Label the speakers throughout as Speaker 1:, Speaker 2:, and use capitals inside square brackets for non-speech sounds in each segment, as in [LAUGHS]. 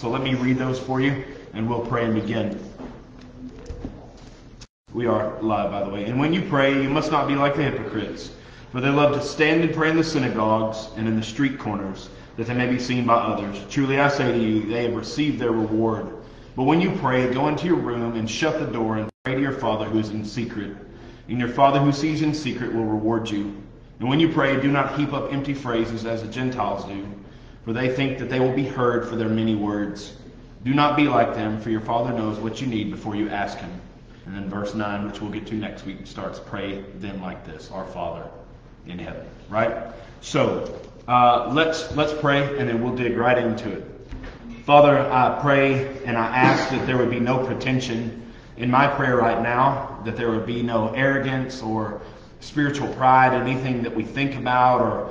Speaker 1: So let me read those for you, and we'll pray and begin. We are live, by the way. And when you pray, you must not be like the hypocrites, for they love to stand and pray in the synagogues and in the street corners, that they may be seen by others. Truly I say to you, they have received their reward. But when you pray, go into your room and shut the door and pray to your Father who is in secret. And your Father who sees in secret will reward you. And when you pray, do not heap up empty phrases as the Gentiles do, for they think that they will be heard for their many words. Do not be like them, for your Father knows what you need before you ask Him. And then verse 9, which we'll get to next week, starts pray then like this Our Father in heaven. Right? So, uh, let's, let's pray, and then we'll dig right into it. Father, I pray and I ask that there would be no pretension in my prayer right now, that there would be no arrogance or spiritual pride, anything that we think about or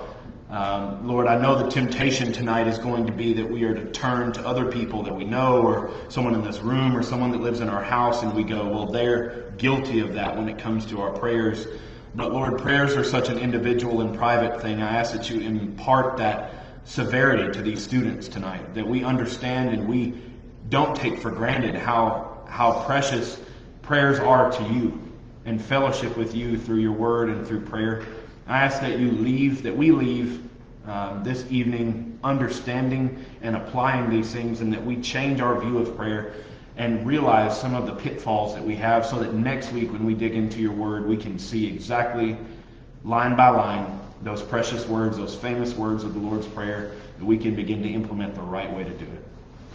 Speaker 1: um, Lord, I know the temptation tonight is going to be that we are to turn to other people that we know or someone in this room or someone that lives in our house and we go, well, they're guilty of that when it comes to our prayers. But Lord, prayers are such an individual and private thing. I ask that you impart that severity to these students tonight, that we understand and we don't take for granted how, how precious prayers are to you and fellowship with you through your word and through prayer. I ask that you leave, that we leave um, this evening understanding and applying these things, and that we change our view of prayer and realize some of the pitfalls that we have so that next week when we dig into your word, we can see exactly line by line those precious words, those famous words of the Lord's Prayer, that we can begin to implement the right way to do it.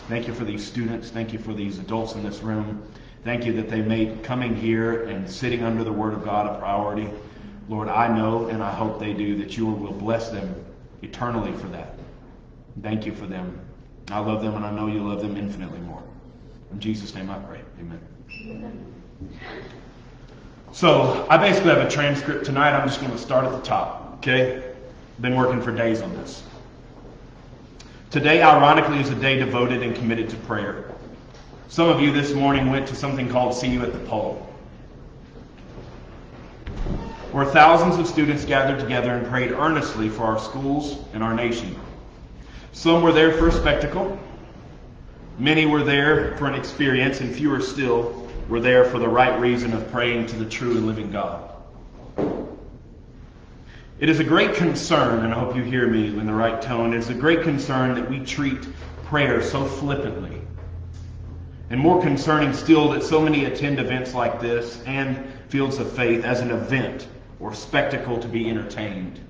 Speaker 1: Thank you for these students. Thank you for these adults in this room. Thank you that they made coming here and sitting under the Word of God a priority. Lord, I know and I hope they do that you will bless them eternally for that. Thank you for them. I love them and I know you love them infinitely more. In Jesus' name I pray. Amen. So I basically have a transcript tonight. I'm just going to start at the top. Okay? Been working for days on this. Today, ironically, is a day devoted and committed to prayer. Some of you this morning went to something called See You at the Pole where thousands of students gathered together and prayed earnestly for our schools and our nation. Some were there for a spectacle. Many were there for an experience, and fewer still were there for the right reason of praying to the true and living God. It is a great concern, and I hope you hear me in the right tone, it is a great concern that we treat prayer so flippantly. And more concerning still that so many attend events like this and fields of faith as an event or spectacle to be entertained.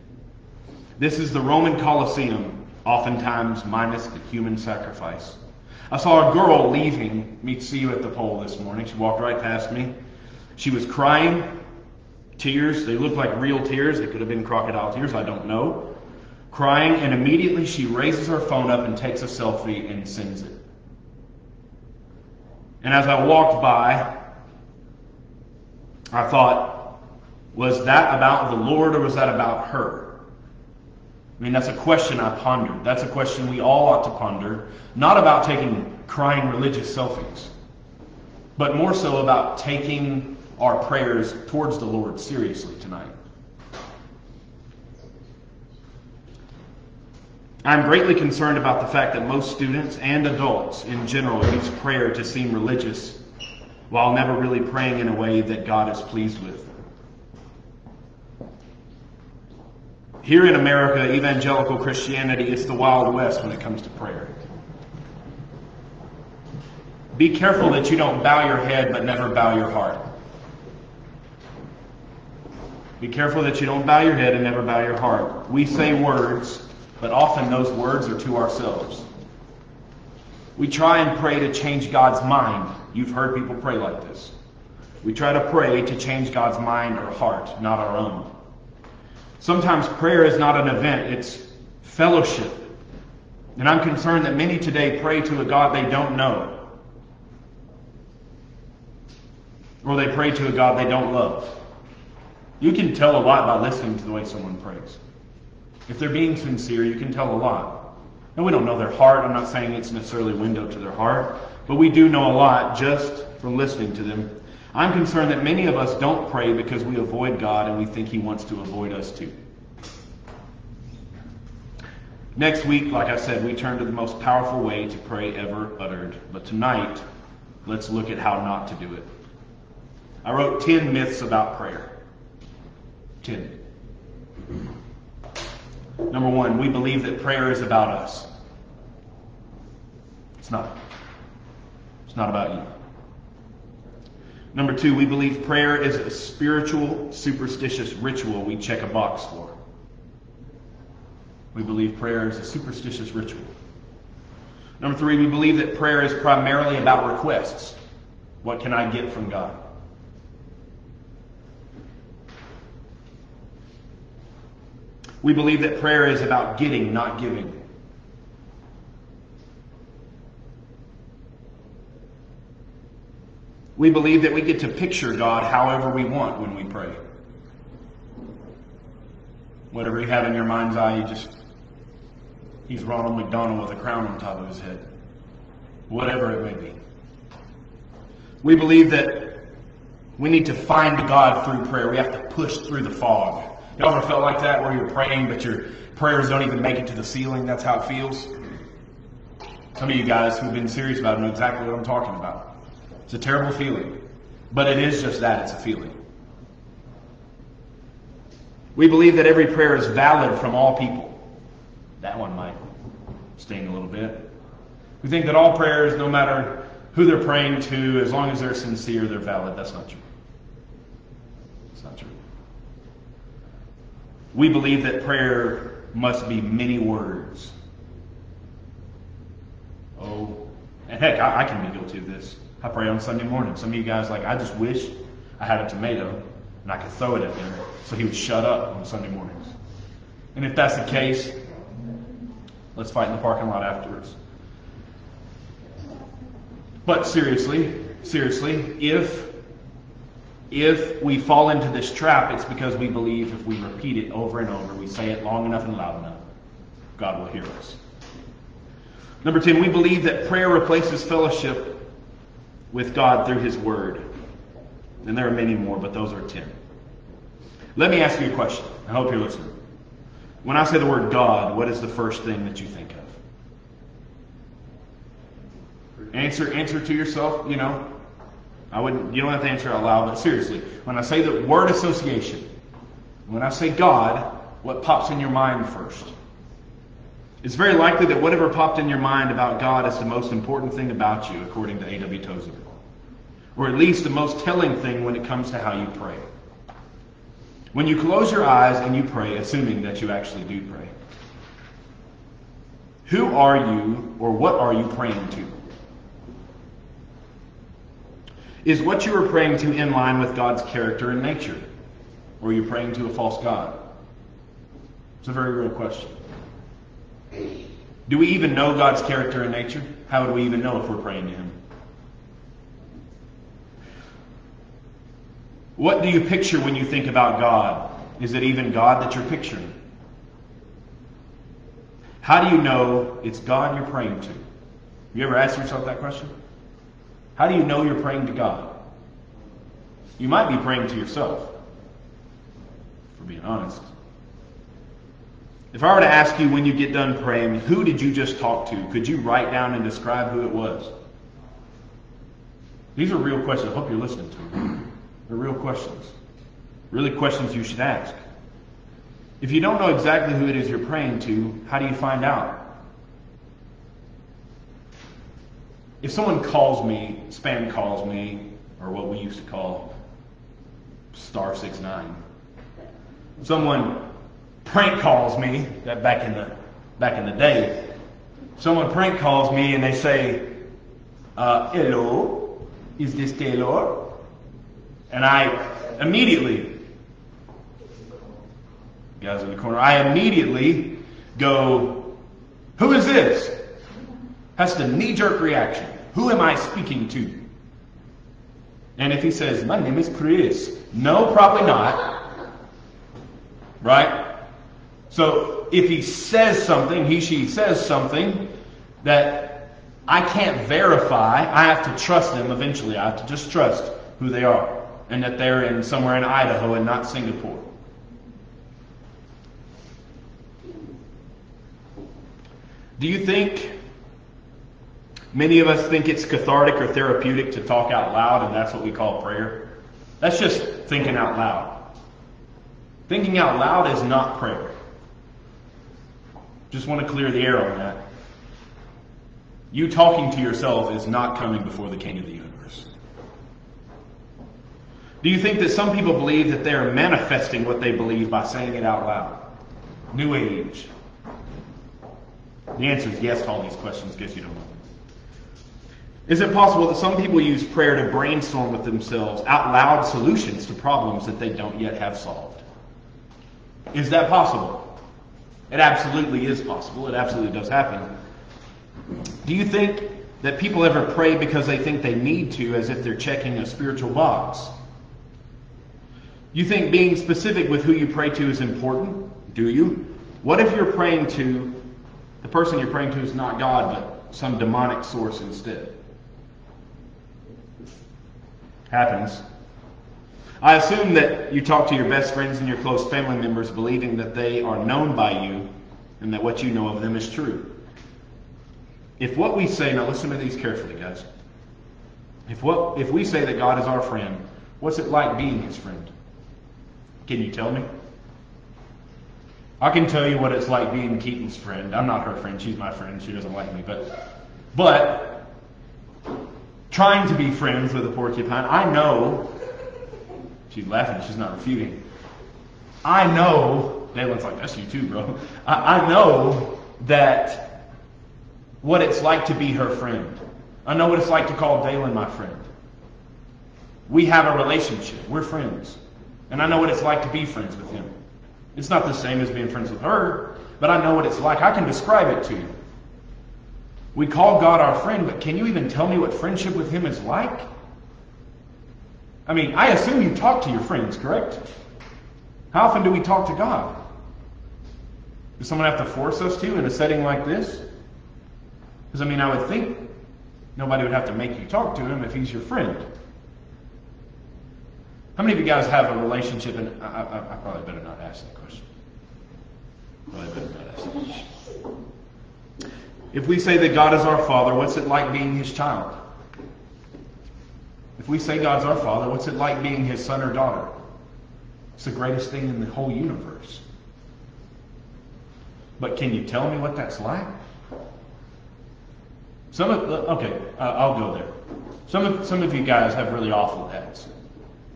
Speaker 1: This is the Roman Colosseum, oftentimes minus the human sacrifice. I saw a girl leaving me to see you at the pole this morning. She walked right past me. She was crying, tears. They looked like real tears. They could have been crocodile tears. I don't know. Crying, and immediately she raises her phone up and takes a selfie and sends it. And as I walked by, I thought, was that about the Lord or was that about her? I mean, that's a question I pondered. That's a question we all ought to ponder. Not about taking crying religious selfies, but more so about taking our prayers towards the Lord seriously tonight. I'm greatly concerned about the fact that most students and adults in general use prayer to seem religious while never really praying in a way that God is pleased with. Here in America, evangelical Christianity is the Wild West when it comes to prayer. Be careful that you don't bow your head but never bow your heart. Be careful that you don't bow your head and never bow your heart. We say words, but often those words are to ourselves. We try and pray to change God's mind. You've heard people pray like this. We try to pray to change God's mind or heart, not our own. Sometimes prayer is not an event, it's fellowship. And I'm concerned that many today pray to a God they don't know. Or they pray to a God they don't love. You can tell a lot by listening to the way someone prays. If they're being sincere, you can tell a lot. And we don't know their heart. I'm not saying it's necessarily a window to their heart, but we do know a lot just from listening to them I'm concerned that many of us don't pray because we avoid God and we think He wants to avoid us too. Next week, like I said, we turn to the most powerful way to pray ever uttered. But tonight, let's look at how not to do it. I wrote 10 myths about prayer. 10. Number one, we believe that prayer is about us. It's not. It's not about you. Number two, we believe prayer is a spiritual, superstitious ritual we check a box for. We believe prayer is a superstitious ritual. Number three, we believe that prayer is primarily about requests. What can I get from God? We believe that prayer is about getting, not giving. We believe that we get to picture God however we want when we pray. Whatever you have in your mind's eye, you just, he's Ronald McDonald with a crown on top of his head. Whatever it may be. We believe that we need to find God through prayer. We have to push through the fog. You ever felt like that where you're praying, but your prayers don't even make it to the ceiling? That's how it feels. Some of you guys who've been serious about it know exactly what I'm talking about. It's a terrible feeling. But it is just that it's a feeling. We believe that every prayer is valid from all people. That one might sting a little bit. We think that all prayers, no matter who they're praying to, as long as they're sincere, they're valid. That's not true. It's not true. We believe that prayer must be many words. Oh, and heck, I, I can be guilty of this. I pray on Sunday morning. Some of you guys like, I just wish I had a tomato and I could throw it at him so he would shut up on Sunday mornings. And if that's the case, let's fight in the parking lot afterwards. But seriously, seriously, if if we fall into this trap, it's because we believe if we repeat it over and over, we say it long enough and loud enough, God will hear us. Number 10, we believe that prayer replaces fellowship with God through His Word. And there are many more, but those are 10. Let me ask you a question. I hope you're listening. When I say the word God, what is the first thing that you think of? Answer, answer to yourself, you know. I wouldn't, you don't have to answer out loud, but seriously, when I say the word association, when I say God, what pops in your mind first? It's very likely that whatever popped in your mind about God is the most important thing about you, according to A.W. Tozer. Or at least the most telling thing when it comes to how you pray. When you close your eyes and you pray, assuming that you actually do pray, who are you or what are you praying to? Is what you are praying to in line with God's character and nature? Or are you praying to a false God? It's a very real question. Do we even know God's character and nature? How would we even know if we're praying to Him? What do you picture when you think about God? Is it even God that you're picturing? How do you know it's God you're praying to? You ever asked yourself that question? How do you know you're praying to God? You might be praying to yourself, for being honest. If I were to ask you when you get done praying, who did you just talk to? Could you write down and describe who it was? These are real questions. I hope you're listening to them. They're real questions. Really questions you should ask. If you don't know exactly who it is you're praying to, how do you find out? If someone calls me, spam calls me, or what we used to call star six nine, someone prank calls me that back in the back in the day. Someone prank calls me and they say, uh, "Hello, is this Taylor?" And I immediately, guys in the corner, I immediately go, "Who is this?" That's the knee-jerk reaction. Who am I speaking to? And if he says, "My name is Chris," no, probably not. Right? So if he says something, he, she says something that I can't verify, I have to trust them eventually. I have to just trust who they are and that they're in somewhere in Idaho and not Singapore. Do you think many of us think it's cathartic or therapeutic to talk out loud and that's what we call prayer? That's just thinking out loud. Thinking out loud is not prayer. Just want to clear the air on that. You talking to yourself is not coming before the King of the universe. Do you think that some people believe that they are manifesting what they believe by saying it out loud? New Age. The answer is yes to all these questions, guess you don't know. Is it possible that some people use prayer to brainstorm with themselves out loud solutions to problems that they don't yet have solved? Is that possible? It absolutely is possible. It absolutely does happen. Do you think that people ever pray because they think they need to, as if they're checking a spiritual box? You think being specific with who you pray to is important? Do you? What if you're praying to, the person you're praying to is not God, but some demonic source instead? Happens. I assume that you talk to your best friends and your close family members believing that they are known by you and that what you know of them is true. If what we say, now listen to these carefully, guys. If what if we say that God is our friend, what's it like being his friend? Can you tell me? I can tell you what it's like being Keaton's friend. I'm not her friend, she's my friend. She doesn't like me, but but trying to be friends with a porcupine, I know she's laughing, she's not refuting. I know, Dalen's like, that's you too, bro. I, I know that what it's like to be her friend. I know what it's like to call Dalen my friend. We have a relationship. We're friends. And I know what it's like to be friends with him. It's not the same as being friends with her, but I know what it's like. I can describe it to you. We call God our friend, but can you even tell me what friendship with him is like? I mean, I assume you talk to your friends, correct? How often do we talk to God? Does someone have to force us to in a setting like this? Because, I mean, I would think nobody would have to make you talk to him if he's your friend. How many of you guys have a relationship? And I, I, I probably better not ask that question. Probably better not ask that question. If we say that God is our Father, what's it like being His child? If we say God's our Father, what's it like being His son or daughter? It's the greatest thing in the whole universe. But can you tell me what that's like? Some of okay, uh, I'll go there. Some of some of you guys have really awful dads,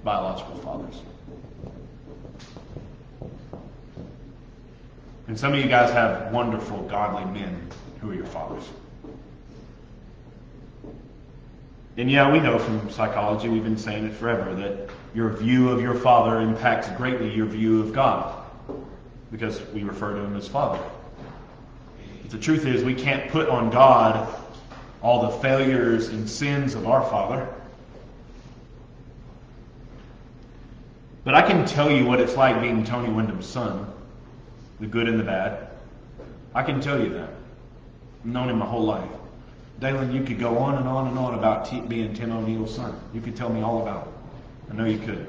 Speaker 1: biological fathers, and some of you guys have wonderful, godly men who are your fathers. And yeah, we know from psychology, we've been saying it forever, that your view of your father impacts greatly your view of God, because we refer to him as Father. But the truth is, we can't put on God all the failures and sins of our Father. But I can tell you what it's like being Tony Wyndham's son, the good and the bad. I can tell you that. I've known him my whole life. Dalen, you could go on and on and on about T- being Tim O'Neill's son. You could tell me all about it. I know you could.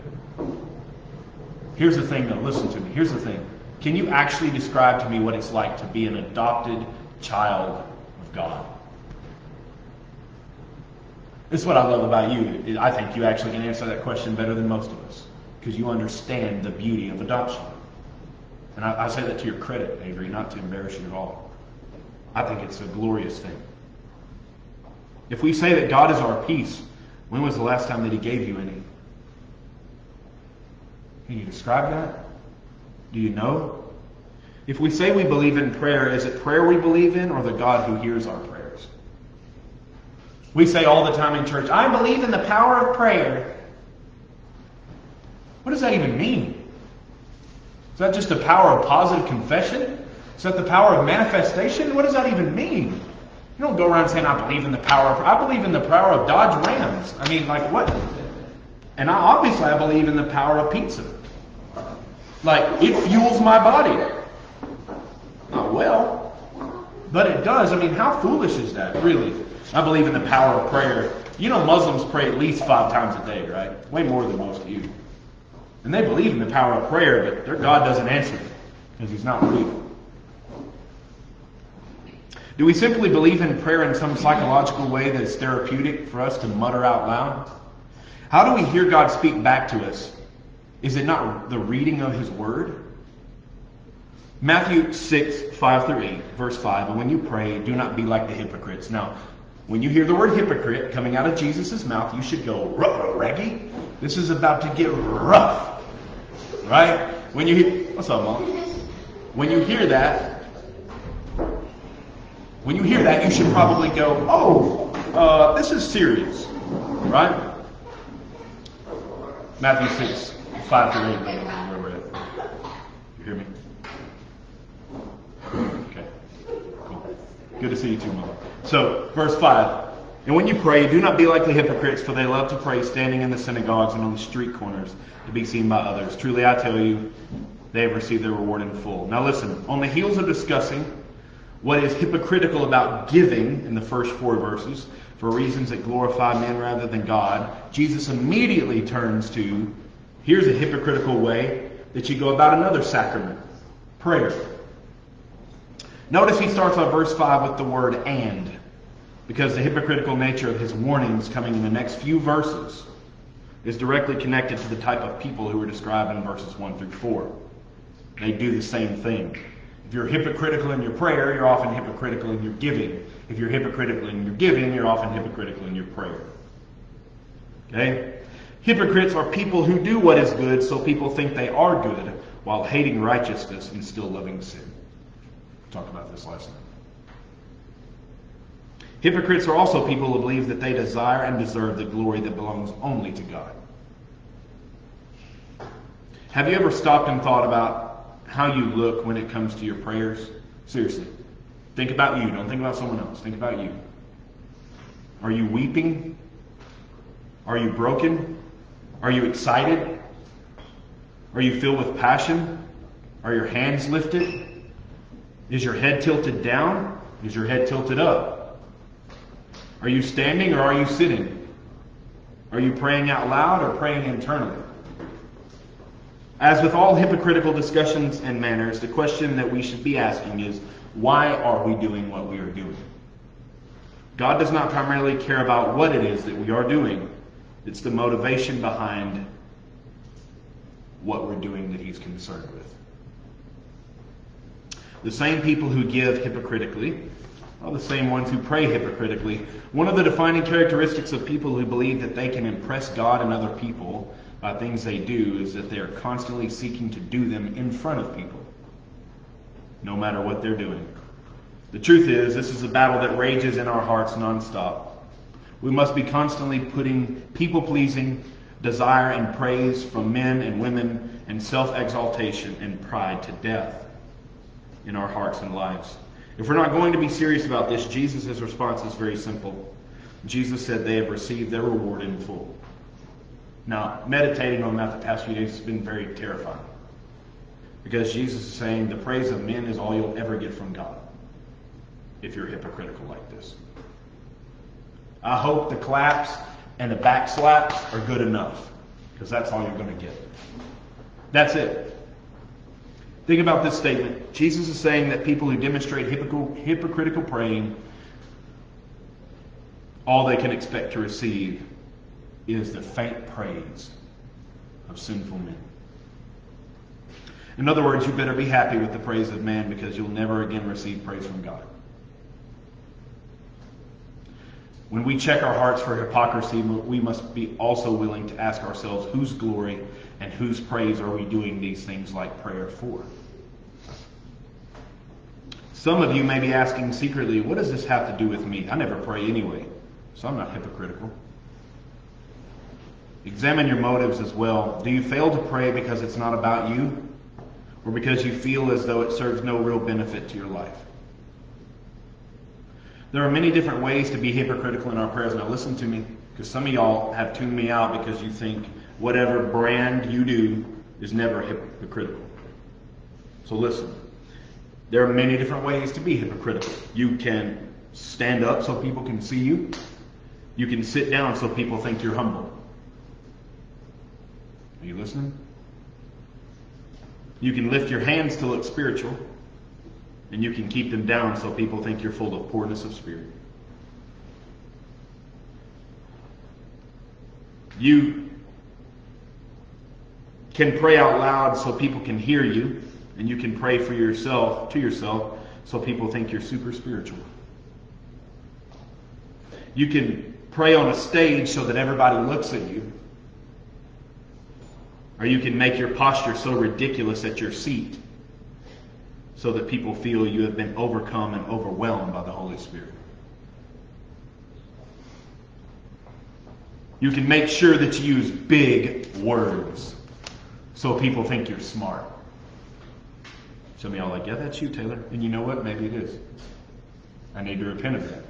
Speaker 1: Here's the thing, though. Listen to me. Here's the thing. Can you actually describe to me what it's like to be an adopted child of God? This is what I love about you. I think you actually can answer that question better than most of us because you understand the beauty of adoption. And I, I, say that to your credit, Avery, not to embarrass you at all. I think it's a glorious thing. If we say that God is our peace, when was the last time that He gave you any? Can you describe that? Do you know? If we say we believe in prayer, is it prayer we believe in or the God who hears our prayers? We say all the time in church, I believe in the power of prayer. What does that even mean? Is that just the power of positive confession? Is that the power of manifestation? What does that even mean? You don't go around saying, I believe in the power of, I believe in the power of Dodge Rams. I mean, like what? And I, obviously I believe in the power of pizza. Like, it fuels my body. Not well, but it does. I mean, how foolish is that, really? I believe in the power of prayer. You know, Muslims pray at least five times a day, right? Way more than most of you. And they believe in the power of prayer, but their God doesn't answer because He's not real. Do we simply believe in prayer in some psychological way that is therapeutic for us to mutter out loud? How do we hear God speak back to us? Is it not the reading of His Word? Matthew 6, 5 through 8, verse 5. And when you pray, do not be like the hypocrites. Now, when you hear the word hypocrite coming out of Jesus' mouth, you should go, Reggie, this is about to get rough. Right? When you hear, what's up, Mom? When you hear that, when you hear that, you should probably go, oh, uh, this is serious. Right? Matthew 6, 5 through 8, where we're at. You hear me? Okay. Cool. Good to see you too, Mom. So, verse 5. And when you pray, do not be like the hypocrites, for they love to pray standing in the synagogues and on the street corners to be seen by others. Truly, I tell you, they have received their reward in full. Now, listen, on the heels of discussing what is hypocritical about giving in the first four verses, for reasons that glorify men rather than God, Jesus immediately turns to here's a hypocritical way that you go about another sacrament prayer. Notice he starts on verse 5 with the word and, because the hypocritical nature of his warnings coming in the next few verses is directly connected to the type of people who are described in verses 1 through 4. They do the same thing. If you're hypocritical in your prayer, you're often hypocritical in your giving. If you're hypocritical in your giving, you're often hypocritical in your prayer. Okay? Hypocrites are people who do what is good so people think they are good while hating righteousness and still loving sin talked about this last night. Hypocrites are also people who believe that they desire and deserve the glory that belongs only to God. Have you ever stopped and thought about how you look when it comes to your prayers? Seriously. Think about you. Don't think about someone else. Think about you. Are you weeping? Are you broken? Are you excited? Are you filled with passion? Are your hands lifted? Is your head tilted down? Is your head tilted up? Are you standing or are you sitting? Are you praying out loud or praying internally? As with all hypocritical discussions and manners, the question that we should be asking is why are we doing what we are doing? God does not primarily care about what it is that we are doing, it's the motivation behind what we're doing that He's concerned with. The same people who give hypocritically are the same ones who pray hypocritically. One of the defining characteristics of people who believe that they can impress God and other people by things they do is that they are constantly seeking to do them in front of people, no matter what they're doing. The truth is, this is a battle that rages in our hearts nonstop. We must be constantly putting people pleasing, desire, and praise from men and women, and self exaltation and pride to death in our hearts and lives. If we're not going to be serious about this, Jesus' response is very simple. Jesus said they have received their reward in full. Now, meditating on that the past few days has been very terrifying. Because Jesus is saying the praise of men is all you'll ever get from God if you're hypocritical like this. I hope the claps and the back slaps are good enough because that's all you're going to get. That's it. Think about this statement. Jesus is saying that people who demonstrate hypocritical praying, all they can expect to receive is the faint praise of sinful men. In other words, you better be happy with the praise of man because you'll never again receive praise from God. When we check our hearts for hypocrisy, we must be also willing to ask ourselves whose glory and whose praise are we doing these things like prayer for? Some of you may be asking secretly, what does this have to do with me? I never pray anyway, so I'm not hypocritical. Examine your motives as well. Do you fail to pray because it's not about you? Or because you feel as though it serves no real benefit to your life? There are many different ways to be hypocritical in our prayers. Now listen to me, because some of y'all have tuned me out because you think whatever brand you do is never hypocritical. So listen. There are many different ways to be hypocritical. You can stand up so people can see you. You can sit down so people think you're humble. Are you listening? You can lift your hands to look spiritual. And you can keep them down so people think you're full of poorness of spirit. You can pray out loud so people can hear you, and you can pray for yourself, to yourself, so people think you're super spiritual. You can pray on a stage so that everybody looks at you. Or you can make your posture so ridiculous at your seat so that people feel you have been overcome and overwhelmed by the Holy Spirit. You can make sure that you use big words so people think you're smart. Some of y'all like, yeah, that's you, Taylor. And you know what? Maybe it is. I need to repent of that.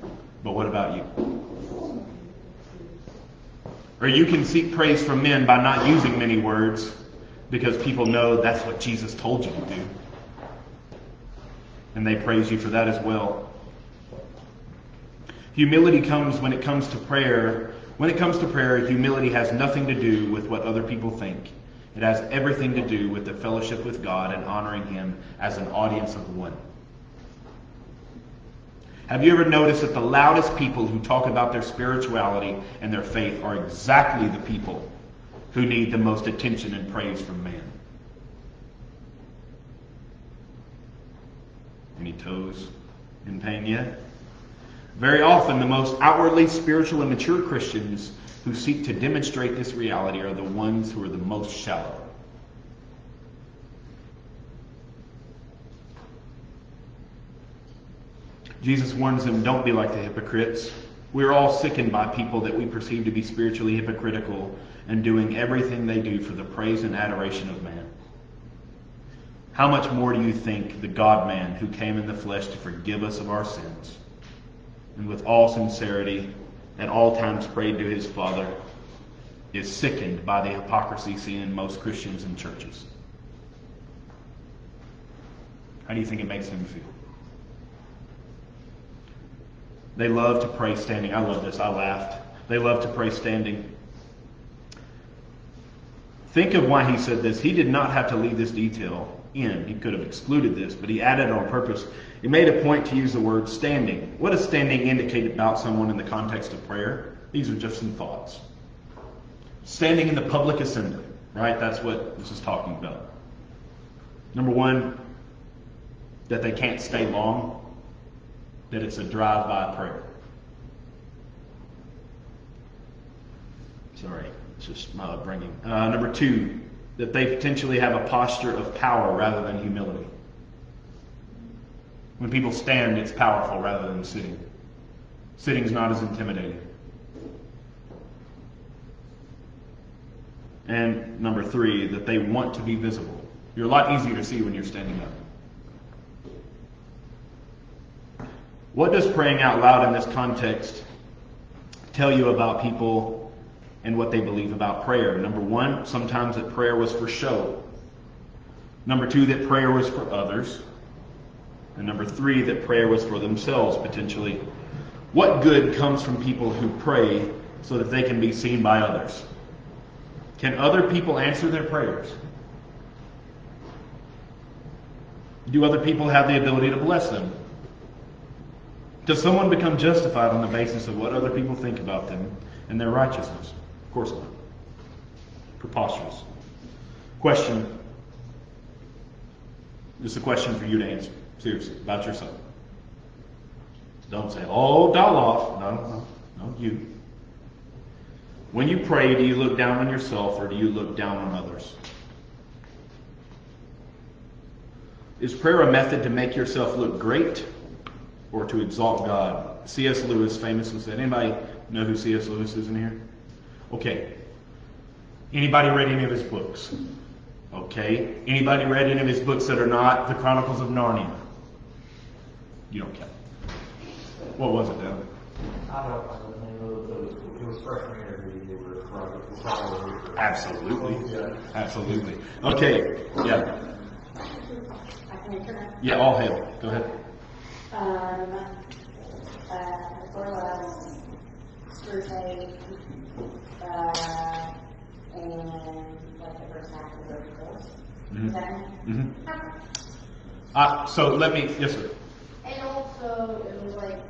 Speaker 1: But what about you? Or you can seek praise from men by not using many words because people know that's what Jesus told you to do. And they praise you for that as well. Humility comes when it comes to prayer. When it comes to prayer, humility has nothing to do with what other people think. It has everything to do with the fellowship with God and honoring Him as an audience of one. Have you ever noticed that the loudest people who talk about their spirituality and their faith are exactly the people who need the most attention and praise from man? Any toes in pain yet? Very often, the most outwardly spiritual and mature Christians who seek to demonstrate this reality are the ones who are the most shallow. Jesus warns them, don't be like the hypocrites. We're all sickened by people that we perceive to be spiritually hypocritical and doing everything they do for the praise and adoration of man. How much more do you think the God man who came in the flesh to forgive us of our sins and with all sincerity at all times prayed to his Father is sickened by the hypocrisy seen in most Christians and churches? How do you think it makes him feel? They love to pray standing. I love this. I laughed. They love to pray standing. Think of why he said this. He did not have to leave this detail in. He could have excluded this, but he added on purpose. He made a point to use the word standing. What does standing indicate about someone in the context of prayer? These are just some thoughts. Standing in the public assembly, right? That's what this is talking about. Number one, that they can't stay long that it's a drive-by prayer. Sorry, it's just my upbringing. Uh, number two, that they potentially have a posture of power rather than humility. When people stand, it's powerful rather than sitting. Sitting is not as intimidating. And number three, that they want to be visible. You're a lot easier to see when you're standing up. What does praying out loud in this context tell you about people and what they believe about prayer? Number one, sometimes that prayer was for show. Number two, that prayer was for others. And number three, that prayer was for themselves potentially. What good comes from people who pray so that they can be seen by others? Can other people answer their prayers? Do other people have the ability to bless them? Does someone become justified on the basis of what other people think about them and their righteousness? Of course not. Preposterous. Question. This is a question for you to answer. Seriously, about yourself. Don't say, oh, Doloff. No, no, no, you. When you pray, do you look down on yourself or do you look down on others? Is prayer a method to make yourself look great or to exalt God. C.S. Lewis famously said, anybody know who C.S. Lewis is in here? Okay. Anybody read any of his books? Okay. Anybody read any of his books that are not the Chronicles of Narnia? You don't count. What was it, then?
Speaker 2: I don't know the name of the, it was freshman interview, they were Chronicles.
Speaker 1: Absolutely.
Speaker 2: Oh, yeah.
Speaker 1: Absolutely. Okay. Yeah.
Speaker 3: I can interrupt.
Speaker 1: Yeah, all hail. Go ahead.
Speaker 3: Um, uh, Orla, Screwtape, uh, and like the first half of the verticals.
Speaker 1: Mhm.
Speaker 3: Is that right?
Speaker 1: hmm Uh, so let me, yes, sir.
Speaker 3: And also, it was like,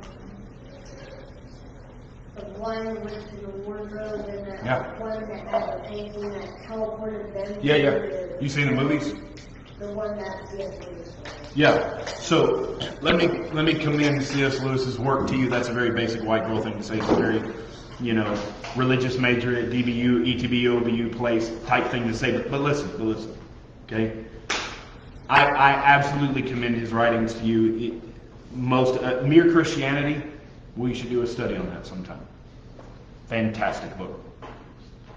Speaker 3: the one went to the wardrobe and that
Speaker 1: Yeah.
Speaker 3: one that had the painting that teleported them.
Speaker 1: Yeah, yeah. You seen the movies?
Speaker 3: The one that C.S. Lewis.
Speaker 1: Yeah. So let me let me commend C.S. Lewis's work to you. That's a very basic white girl thing to say. It's a very, you know, religious major at DBU, ETB, OBU place type thing to say. But, but listen, but listen. Okay. I, I absolutely commend his writings to you. It, most uh, mere Christianity. We should do a study on that sometime. Fantastic book.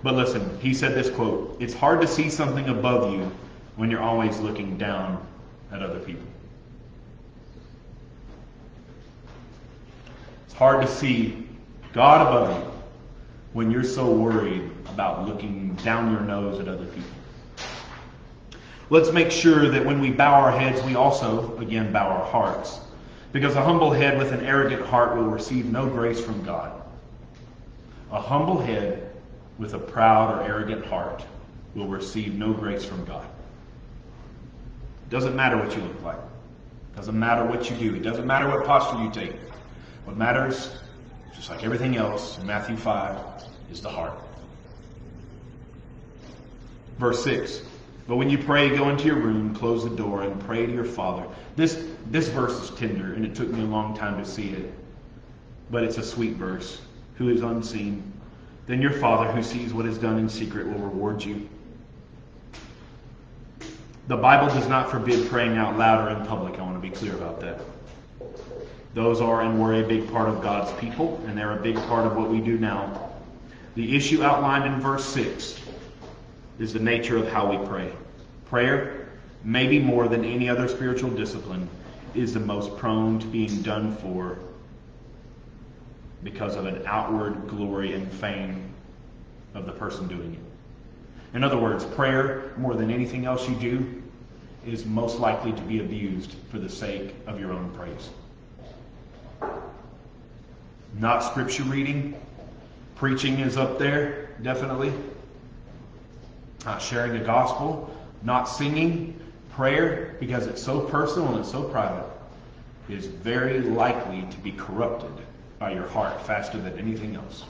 Speaker 1: But listen, he said this quote: "It's hard to see something above you when you're always looking down at other people." It's hard to see God above you when you're so worried about looking down your nose at other people. Let's make sure that when we bow our heads, we also, again, bow our hearts. Because a humble head with an arrogant heart will receive no grace from God. A humble head with a proud or arrogant heart will receive no grace from God. Doesn't matter what you look like. It doesn't matter what you do. It doesn't matter what posture you take. What matters, just like everything else in Matthew 5, is the heart. Verse 6. But when you pray, go into your room, close the door, and pray to your Father. This, this verse is tender, and it took me a long time to see it. But it's a sweet verse. Who is unseen. Then your Father, who sees what is done in secret, will reward you. The Bible does not forbid praying out loud or in public. I want to be clear about that. Those are and were a big part of God's people, and they're a big part of what we do now. The issue outlined in verse 6 is the nature of how we pray. Prayer, maybe more than any other spiritual discipline, is the most prone to being done for because of an outward glory and fame of the person doing it. In other words, prayer, more than anything else you do, is most likely to be abused for the sake of your own praise. Not scripture reading. Preaching is up there, definitely. Not sharing the gospel. Not singing. Prayer, because it's so personal and it's so private, is very likely to be corrupted by your heart faster than anything else.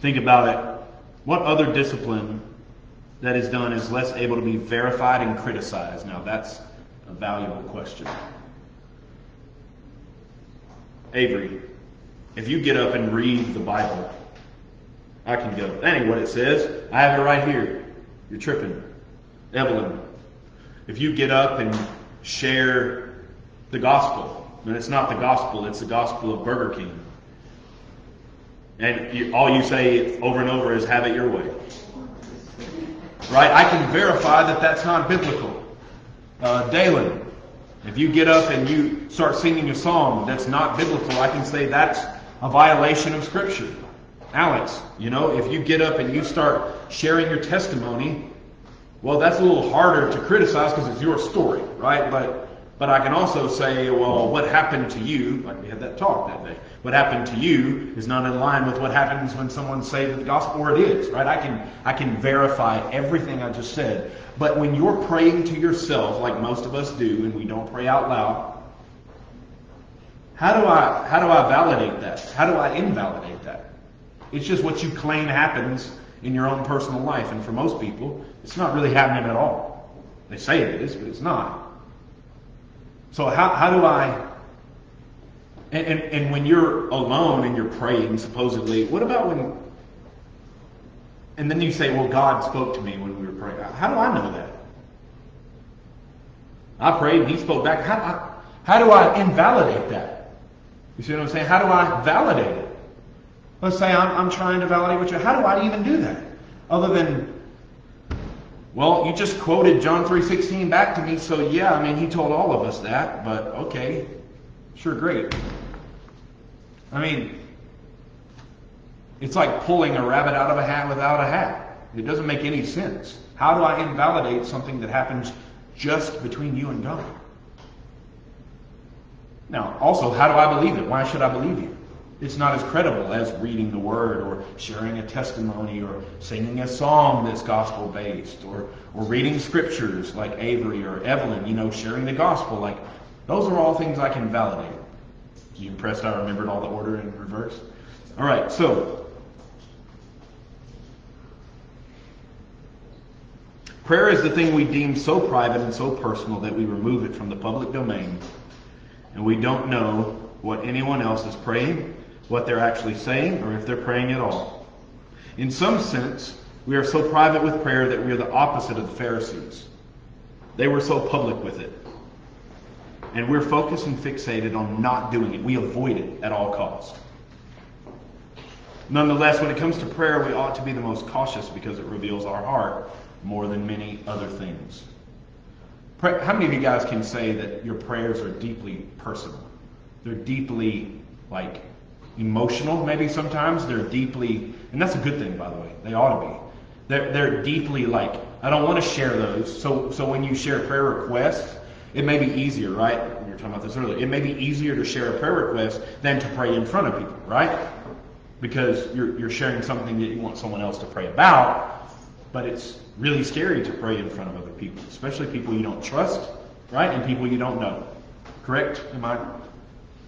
Speaker 1: Think about it. What other discipline that is done is less able to be verified and criticized? Now, that's a valuable question. Avery, if you get up and read the Bible, I can go, that ain't what it says. I have it right here. You're tripping. Evelyn, if you get up and share the gospel, and it's not the gospel, it's the gospel of Burger King. And you, all you say over and over is, have it your way. Right? I can verify that that's not biblical. Uh, Dalen, if you get up and you start singing a song that's not biblical, I can say that's a violation of Scripture. Alex, you know, if you get up and you start sharing your testimony, well, that's a little harder to criticize because it's your story, right? But but I can also say, well, what happened to you, like we had that talk that day, what happened to you is not in line with what happens when someone's saved in the gospel, or it is, right? I can I can verify everything I just said. But when you're praying to yourself, like most of us do, and we don't pray out loud, how do I how do I validate that? How do I invalidate that? It's just what you claim happens in your own personal life, and for most people, it's not really happening at all. They say it is, but it's not. So how, how do I, and, and, and when you're alone and you're praying, supposedly, what about when, and then you say, well, God spoke to me when we were praying. How do I know that? I prayed and he spoke back. How, how, do I invalidate that? You see what I'm saying? How do I validate it? Let's say I'm, I'm trying to validate what you, how do I even do that? Other than well, you just quoted John 3.16 back to me, so yeah, I mean, he told all of us that, but okay, sure, great. I mean, it's like pulling a rabbit out of a hat without a hat. It doesn't make any sense. How do I invalidate something that happens just between you and God? Now, also, how do I believe it? Why should I believe you? It's not as credible as reading the Word or sharing a testimony or singing a song that's gospel based or, or reading scriptures like Avery or Evelyn, you know, sharing the gospel. Like, those are all things I can validate. You impressed I remembered all the order in reverse? All right, so prayer is the thing we deem so private and so personal that we remove it from the public domain and we don't know what anyone else is praying, what they're actually saying, or if they're praying at all. In some sense, we are so private with prayer that we are the opposite of the Pharisees. They were so public with it. And we're focused and fixated on not doing it. We avoid it at all costs. Nonetheless, when it comes to prayer, we ought to be the most cautious because it reveals our heart more than many other things. How many of you guys can say that your prayers are deeply personal? They're deeply, like, emotional, maybe sometimes. They're deeply, and that's a good thing, by the way. They ought to be. They're, they're deeply, like, I don't want to share those. So, so when you share prayer requests, it may be easier, right? We were talking about this earlier. It may be easier to share a prayer request than to pray in front of people, right? Because you're, you're sharing something that you want someone else to pray about, but it's really scary to pray in front of other people, especially people you don't trust, right? And people you don't know. Correct? Am I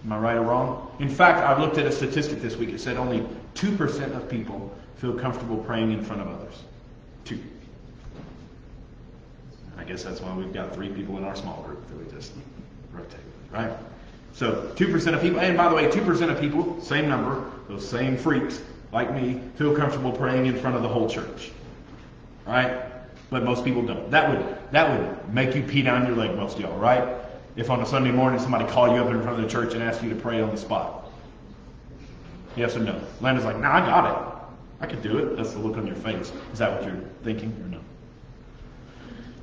Speaker 1: am I right or wrong? In fact, I looked at a statistic this week. It said only 2% of people feel comfortable praying in front of others. 2. I guess that's why we've got 3 people in our small group that we just rotate, right? So 2% of people, and by the way, 2% of people, same number, those same freaks like me, feel comfortable praying in front of the whole church right? But most people don't. That would that would make you pee down your leg, most of y'all, right? If on a Sunday morning somebody called you up in front of the church and asked you to pray on the spot. Yes or no? Landon's like, nah, I got it. I could do it. That's the look on your face. Is that what you're thinking or no?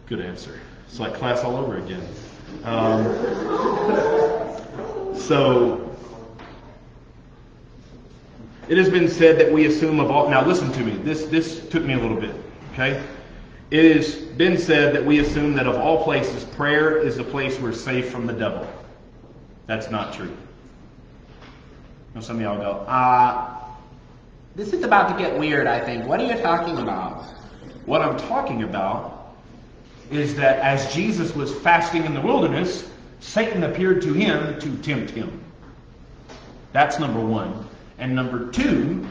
Speaker 1: Good answer. It's like class all over again. Um, so it has been said that we assume of all. Now listen to me. This this took me a little bit. Okay? It has been said that we assume that of all places, prayer is the place we're safe from the devil. That's not true. Now some of y'all go, uh, this is about to get weird, I think. What are you talking about? What I'm talking about is that as Jesus was fasting in the wilderness, Satan appeared to him to tempt him. That's number one. And number two,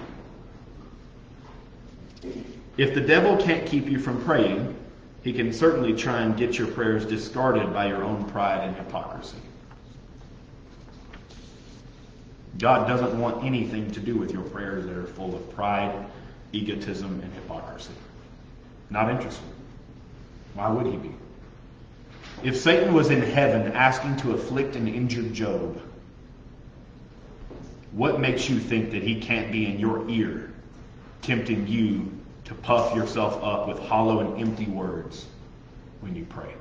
Speaker 1: if the devil can't keep you from praying, he can certainly try and get your prayers discarded by your own pride and hypocrisy. God doesn't want anything to do with your prayers that are full of pride, egotism, and hypocrisy. Not interested. Why would he be? If Satan was in heaven asking to afflict and injure Job, what makes you think that he can't be in your ear, tempting you to puff yourself up with hollow and empty words when you pray.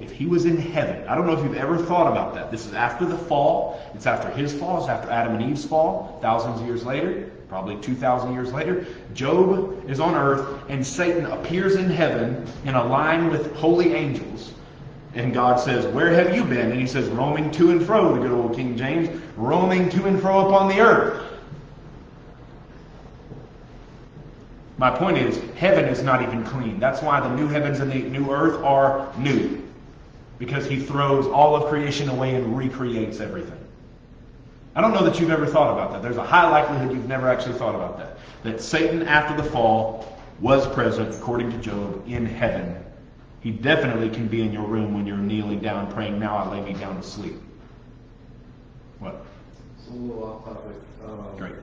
Speaker 1: If he was in heaven, I don't know if you've ever thought about that. This is after the fall. It's after his fall. It's after Adam and Eve's fall. Thousands of years later, probably 2,000 years later. Job is on earth, and Satan appears in heaven in a line with holy angels. And God says, Where have you been? And he says, Roaming to and fro, the good old King James, roaming to and fro upon the earth. My point is, heaven is not even clean. That's why the new heavens and the new earth are new. Because he throws all of creation away and recreates everything. I don't know that you've ever thought about that. There's a high likelihood you've never actually thought about that. That Satan, after the fall, was present, according to Job, in heaven. He definitely can be in your room when you're kneeling down praying, Now I lay me down to sleep. What?
Speaker 2: It's a little off topic. Um,
Speaker 1: Great.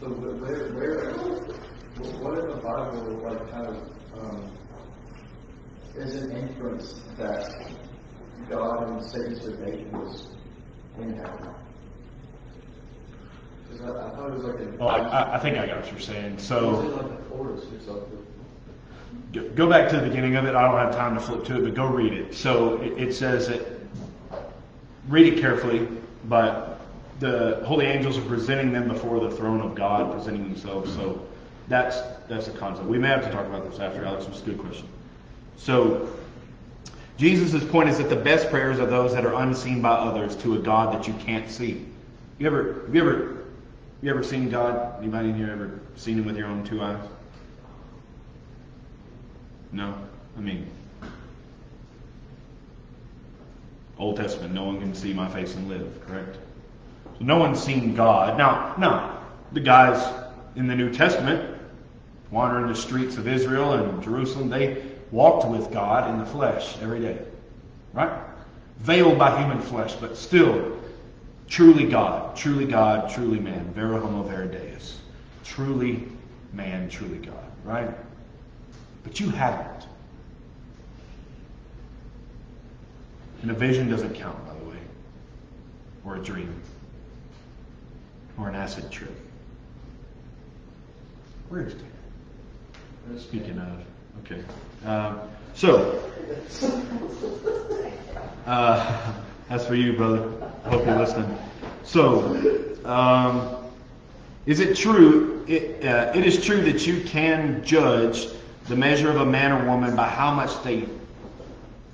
Speaker 2: So where, where, what in the Bible, like, kind of, um, is an inference that God and Satan's debate was in heaven? Because I, I thought it was like a.
Speaker 1: Oh, I, I think I got what you're saying. So.
Speaker 2: Like a or something?
Speaker 1: Go back to the beginning of it. I don't have time to flip to it, but go read it. So it, it says that, read it carefully, but the holy angels are presenting them before the throne of God, presenting themselves. So that's that's a concept. We may have to talk about this after, Alex. It's a good question. So Jesus' point is that the best prayers are those that are unseen by others to a God that you can't see. You ever, have you ever, you ever seen God? Anybody in here ever seen Him with your own two eyes? No? I mean, Old Testament, no one can see my face and live, correct? So no one's seen God. Now, now, the guys in the New Testament, wandering the streets of Israel and Jerusalem, they walked with God in the flesh every day. Right? Veiled by human flesh, but still truly God, truly God, truly man. Vera homo vera. Truly man, truly God. Right? But you haven't. And a vision doesn't count, by the way. Or a dream. Or an acid trip. Where is Dan? Speaking of, okay. Um, so, uh, that's for you, brother. I hope you're listening. So, um, is it true? It, uh, it is true that you can judge the measure of a man or woman by how much they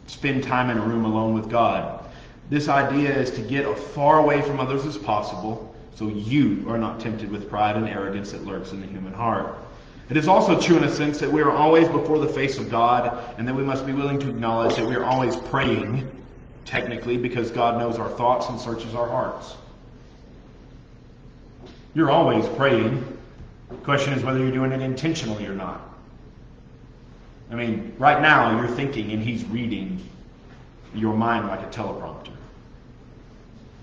Speaker 1: spend time in a room alone with God. This idea is to get as far away from others as possible so you are not tempted with pride and arrogance that lurks in the human heart. It is also true in a sense that we are always before the face of God and that we must be willing to acknowledge that we are always praying, technically, because God knows our thoughts and searches our hearts. You're always praying. The question is whether you're doing it intentionally or not. I mean, right now you're thinking and he's reading your mind like a teleprompter.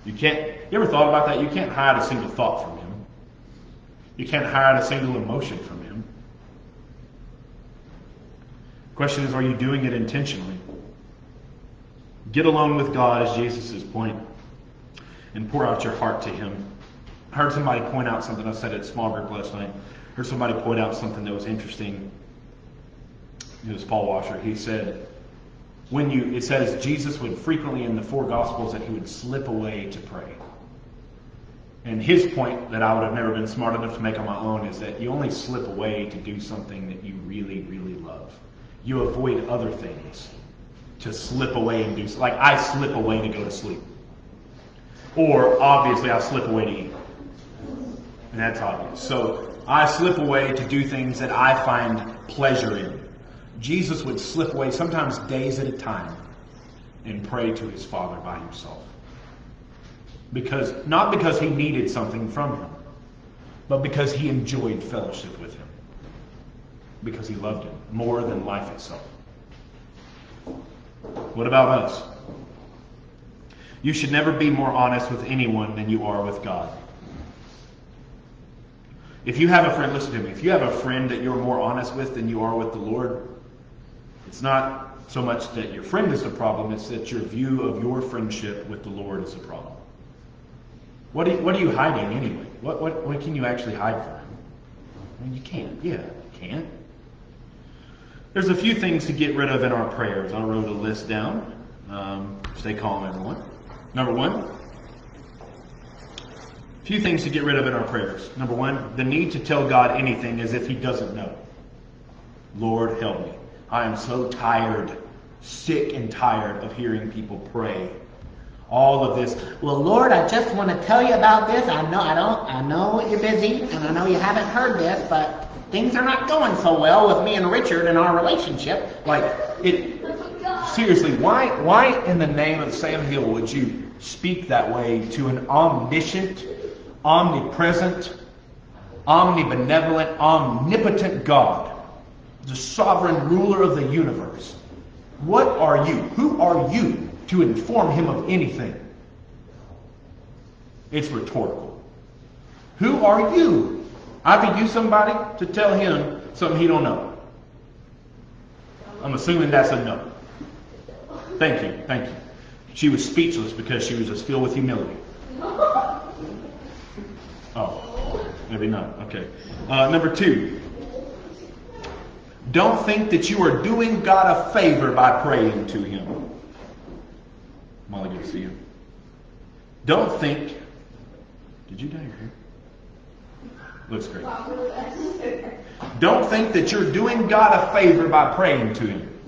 Speaker 1: You can't, you ever thought about that? You can't hide a single thought from him. You can't hide a single emotion from him. Question is, are you doing it intentionally? Get alone with God, is Jesus' point, and pour out your heart to him. I heard somebody point out something I said at small group last night. I heard somebody point out something that was interesting it was Paul Washer. He said, when you, it says Jesus would frequently in the four Gospels that he would slip away to pray. And his point that I would have never been smart enough to make on my own is that you only slip away to do something that you really, really. You avoid other things to slip away and do. Like I slip away to go to sleep. Or obviously I slip away to eat. And that's obvious. So I slip away to do things that I find pleasure in. Jesus would slip away, sometimes days at a time, and pray to his Father by himself. Because, not because he needed something from him, but because he enjoyed fellowship with him. Because he loved him more than life itself. What about us? You should never be more honest with anyone than you are with God. If you have a friend, listen to me, if you have a friend that you're more honest with than you are with the Lord, it's not so much that your friend is the problem, it's that your view of your friendship with the Lord is the problem. What are what are you hiding anyway? What, what, what can you actually hide from? I mean, you can't. Yeah, you can't. There's a few things to get rid of in our prayers. I wrote a list down. Um, stay calm, everyone. Number one, a few things to get rid of in our prayers. Number one, the need to tell God anything as if He doesn't know. Lord, help me. I am so tired, sick and tired of hearing people pray. All of this.
Speaker 4: Well, Lord, I just want to tell you about this. I know I don't I know you're busy and I know you haven't heard this, but things are not going so well with me and Richard and our relationship.
Speaker 1: Like it seriously, why why in the name of Sam Hill would you speak that way to an omniscient, omnipresent, omnibenevolent, omnipotent God? the sovereign ruler of the universe. What are you? Who are you to inform him of anything? It's rhetorical. Who are you? I could use somebody to tell him something he don't know. I'm assuming that's a no. Thank you, thank you. She was speechless because she was just filled with humility. Oh, maybe not. Okay. Uh, number two, don't think that you are doing God a favor by praying to Him. Molly, good to see you. Don't think. Did you your hair? Looks great. Don't think that you're doing God a favor by praying to Him.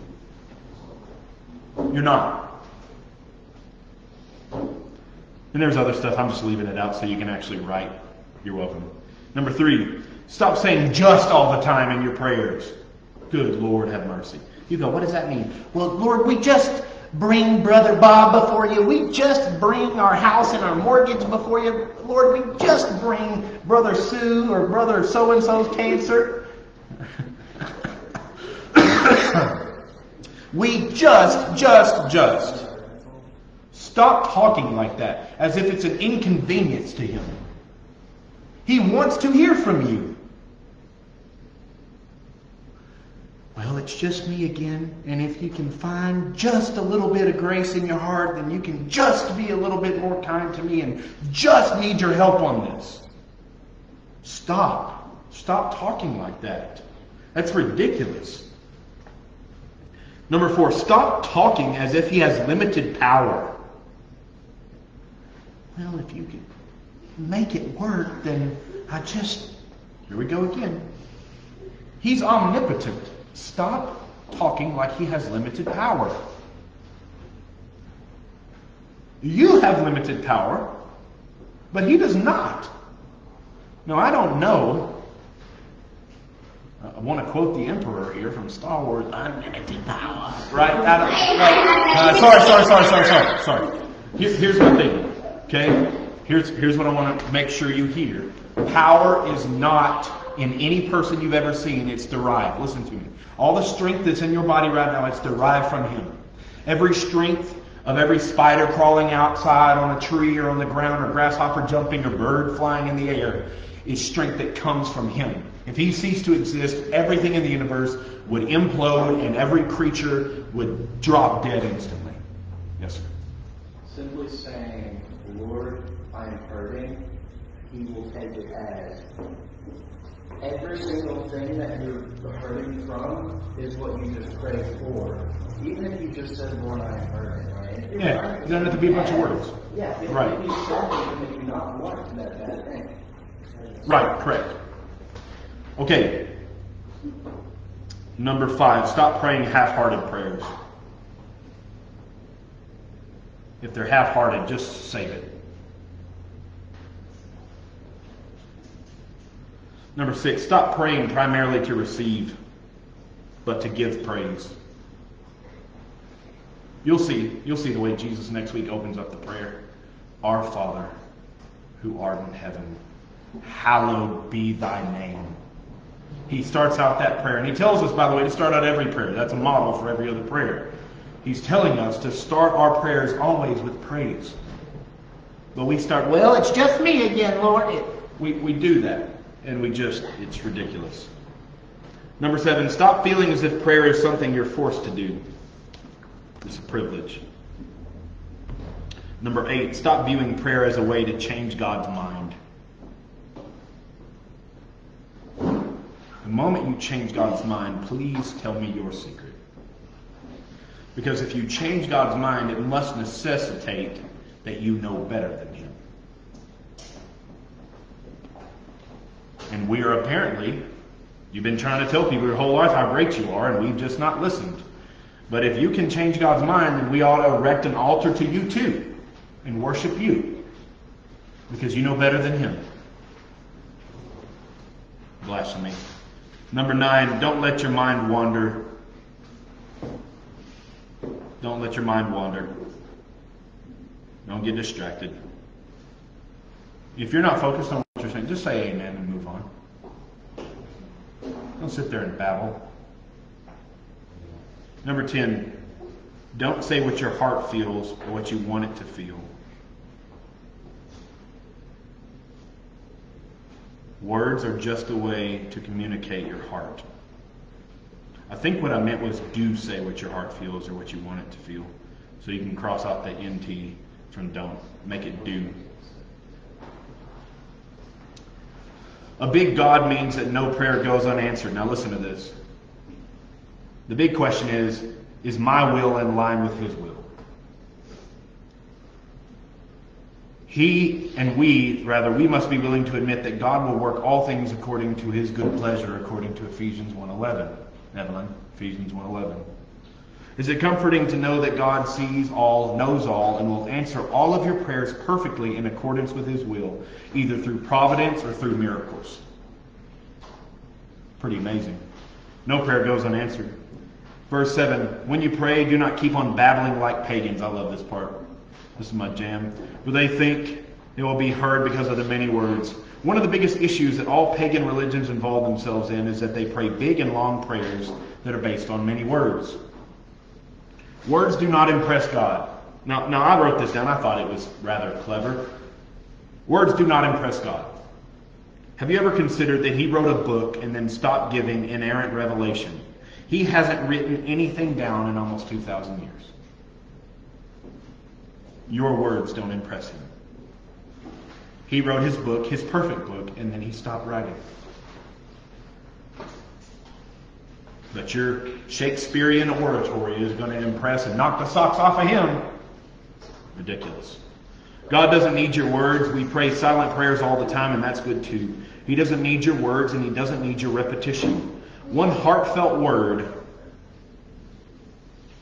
Speaker 1: You're not. And there's other stuff. I'm just leaving it out so you can actually write. You're welcome. Number three, stop saying just all the time in your prayers. Good Lord, have mercy. You go, what does that mean?
Speaker 4: Well, Lord, we just bring Brother Bob before you. We just bring our house and our mortgage before you. Lord, we just bring Brother Sue or Brother so-and-so's cancer. [COUGHS]
Speaker 1: we just, just, just. Stop talking like that as if it's an inconvenience to him. He wants to hear from you. Well, it's just me again, and if you can find just a little bit of grace in your heart, then you can just be a little bit more kind to me and just need your help on this. Stop. Stop talking like that. That's ridiculous. Number four, stop talking as if he has limited power. Well, if you could make it work, then I just. Here we go again. He's omnipotent. Stop talking like he has limited power. You have limited power, but he does not. Now, I don't know. I want to quote the Emperor here from Star Wars unlimited power. Right? I don't, right. Uh, sorry, sorry, sorry, sorry, sorry, sorry. Here, here's my thing. Okay? Here's, here's what I want to make sure you hear. Power is not in any person you've ever seen, it's derived. Listen to me. All the strength that's in your body right now, it's derived from Him. Every strength of every spider crawling outside on a tree or on the ground or grasshopper jumping or bird flying in the air is strength that comes from Him. If He ceased to exist, everything in the universe would implode and every creature would drop dead instantly. Yes, sir.
Speaker 2: Simply saying, Lord, I am hurting, He will take it as every single thing that you're hurting from is what you just prayed for. Even if you just said, Lord, I am hurting, right?
Speaker 1: Yeah, it doesn't have to be a bunch of words.
Speaker 2: Yeah, it
Speaker 1: Right.
Speaker 2: something that you not want that bad thing.
Speaker 1: Right, correct. Okay. Number five, stop praying half-hearted prayers. If they're half-hearted, just save it. Number six, stop praying primarily to receive, but to give praise. You'll see, you'll see the way Jesus next week opens up the prayer. Our Father, who art in heaven, hallowed be thy name. He starts out that prayer, and he tells us, by the way, to start out every prayer. That's a model for every other prayer. He's telling us to start our prayers always with praise. But we start, well,
Speaker 4: it's just me again, Lord.
Speaker 1: We, we do that, and we just, it's ridiculous. Number seven, stop feeling as if prayer is something you're forced to do. It's a privilege. Number eight, stop viewing prayer as a way to change God's mind. The moment you change God's mind, please tell me your secret. Because if you change God's mind, it must necessitate that you know better than Him. And we are apparently, you've been trying to tell people your whole life how great you are, and we've just not listened. But if you can change God's mind, then we ought to erect an altar to you too and worship you. Because you know better than Him. Blasphemy. Number nine, don't let your mind wander. Don't let your mind wander. Don't get distracted. If you're not focused on what you're saying, just say amen and move on. Don't sit there and babble. Number 10, don't say what your heart feels or what you want it to feel. Words are just a way to communicate your heart. I think what I meant was do say what your heart feels or what you want it to feel. So you can cross out the NT from don't. Make it do. A big God means that no prayer goes unanswered. Now listen to this. The big question is, is my will in line with his will? He and we, rather, we must be willing to admit that God will work all things according to his good pleasure, according to Ephesians 1.11. Evelyn, Ephesians 1.11. Is it comforting to know that God sees all, knows all, and will answer all of your prayers perfectly in accordance with His will, either through providence or through miracles? Pretty amazing. No prayer goes unanswered. Verse 7 When you pray, do not keep on babbling like pagans. I love this part. This is my jam. For they think it will be heard because of the many words. One of the biggest issues that all pagan religions involve themselves in is that they pray big and long prayers that are based on many words. Words do not impress God. Now, now I wrote this down. I thought it was rather clever. Words do not impress God. Have you ever considered that he wrote a book and then stopped giving inerrant revelation? He hasn't written anything down in almost 2,000 years. Your words don't impress him. He wrote his book, his perfect book, and then he stopped writing. But your Shakespearean oratory is going to impress and knock the socks off of him. Ridiculous. God doesn't need your words. We pray silent prayers all the time, and that's good too. He doesn't need your words, and He doesn't need your repetition. One heartfelt word,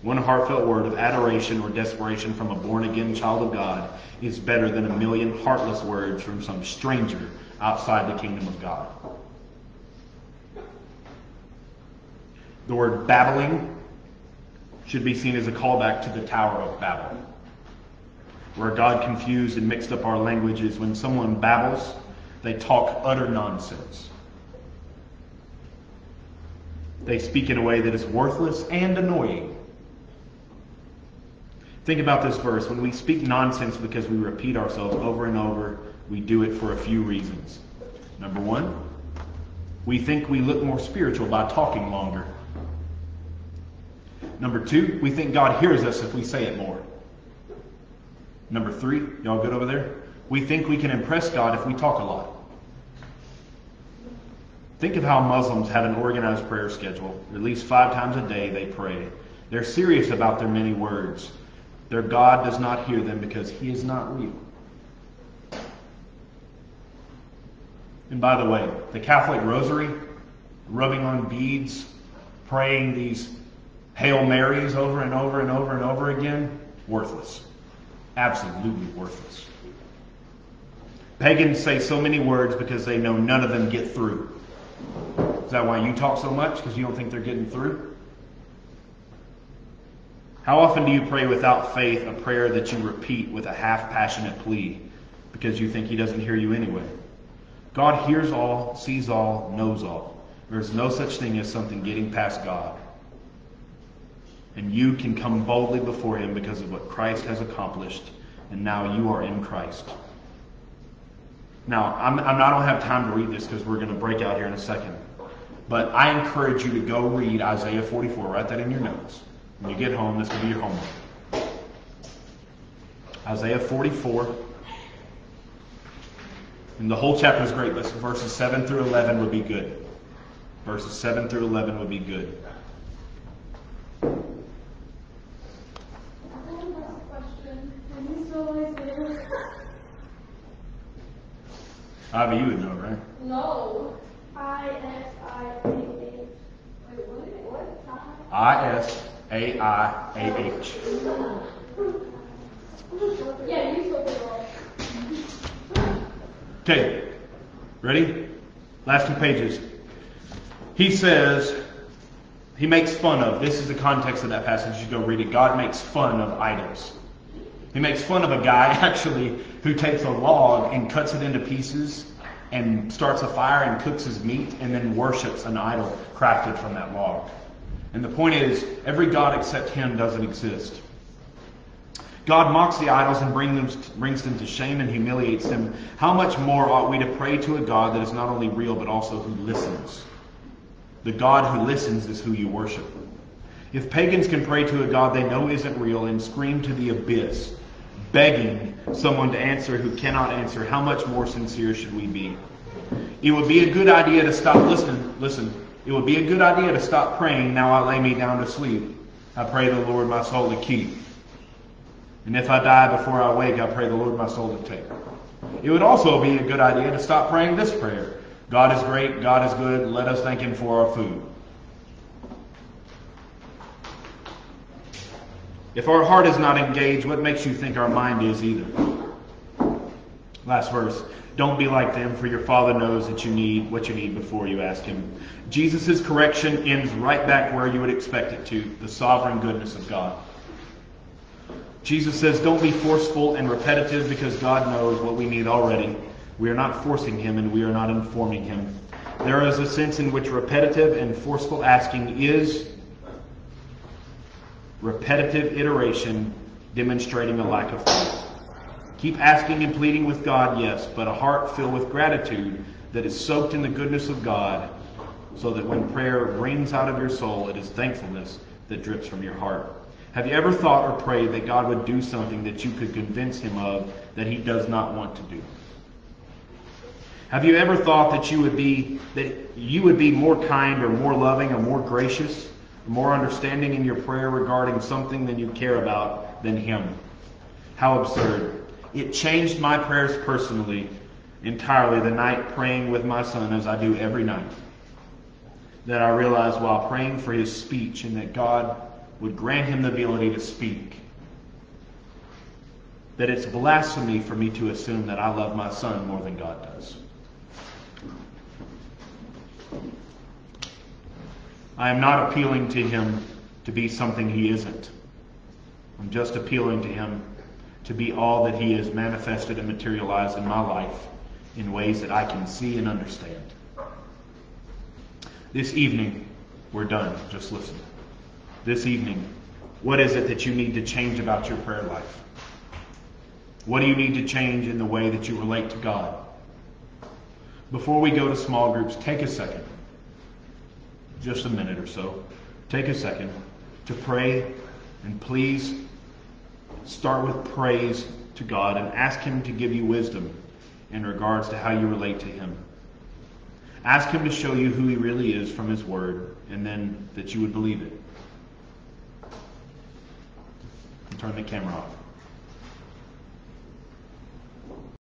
Speaker 1: one heartfelt word of adoration or desperation from a born again child of God is better than a million heartless words from some stranger outside the kingdom of God. The word babbling should be seen as a callback to the Tower of Babel, where God confused and mixed up our languages. When someone babbles, they talk utter nonsense. They speak in a way that is worthless and annoying. Think about this verse. When we speak nonsense because we repeat ourselves over and over, we do it for a few reasons. Number one, we think we look more spiritual by talking longer. Number two, we think God hears us if we say it more. Number three, y'all good over there? We think we can impress God if we talk a lot. Think of how Muslims have an organized prayer schedule. At least five times a day they pray. They're serious about their many words. Their God does not hear them because he is not real. And by the way, the Catholic rosary, rubbing on beads, praying these Hail Marys over and over and over and over again, worthless. Absolutely worthless. Pagans say so many words because they know none of them get through. Is that why you talk so much? Because you don't think they're getting through? How often do you pray without faith a prayer that you repeat with a half passionate plea because you think He doesn't hear you anyway? God hears all, sees all, knows all. There's no such thing as something getting past God. And you can come boldly before Him because of what Christ has accomplished, and now you are in Christ. Now, I'm, I'm I don't have time to read this because we're going to break out here in a second. But I encourage you to go read Isaiah 44. Write that in your notes. When you get home, this will be your homework. Isaiah 44. And the whole chapter is great, but verses 7 through 11 would be good. Verses 7 through 11 would be good. Ivy, you would know, right?
Speaker 5: No. I S I A H. Wait, what? What?
Speaker 1: I S A I A H.
Speaker 5: Yeah, you spoke it wrong.
Speaker 1: Okay, ready? Last two pages. He says, he makes fun of, this is the context of that passage, you go read it. God makes fun of idols. He makes fun of a guy, [LAUGHS] actually, who takes a log and cuts it into pieces and starts a fire and cooks his meat and then worships an idol crafted from that log. And the point is, every God except him doesn't exist. God mocks the idols and brings them to shame and humiliates them. How much more ought we to pray to a God that is not only real but also who listens? The God who listens is who you worship. If pagans can pray to a God they know isn't real and scream to the abyss, begging someone to answer who cannot answer, how much more sincere should we be? It would be a good idea to stop listening. Listen, it would be a good idea to stop praying, now I lay me down to sleep. I pray the Lord my soul to keep. And if I die before I wake, I pray the Lord my soul to take. It would also be a good idea to stop praying this prayer. God is great, God is good, let us thank him for our food. If our heart is not engaged, what makes you think our mind is either? Last verse. Don't be like them, for your Father knows that you need what you need before you ask Him. Jesus' correction ends right back where you would expect it to the sovereign goodness of God. Jesus says, Don't be forceful and repetitive because God knows what we need already. We are not forcing Him and we are not informing Him. There is a sense in which repetitive and forceful asking is repetitive iteration demonstrating a lack of faith. Keep asking and pleading with God, yes, but a heart filled with gratitude that is soaked in the goodness of God, so that when prayer rings out of your soul, it is thankfulness that drips from your heart. Have you ever thought or prayed that God would do something that you could convince Him of that He does not want to do? Have you ever thought that you would be that you would be more kind or more loving or more gracious, more understanding in your prayer regarding something than you care about than Him? How absurd. It changed my prayers personally entirely the night praying with my son as I do every night. That I realized while praying for his speech and that God would grant him the ability to speak. That it's blasphemy for me to assume that I love my son more than God does. I am not appealing to him to be something he isn't. I'm just appealing to him to be all that he has manifested and materialized in my life in ways that I can see and understand. This evening, we're done. Just listen. This evening, what is it that you need to change about your prayer life? What do you need to change in the way that you relate to God? Before we go to small groups, take a second, just a minute or so, take a second to pray and please start with praise to God and ask Him to give you wisdom in regards to how you relate to Him. Ask Him to show you who He really is from His Word, and then that you would believe it. And turn the camera off.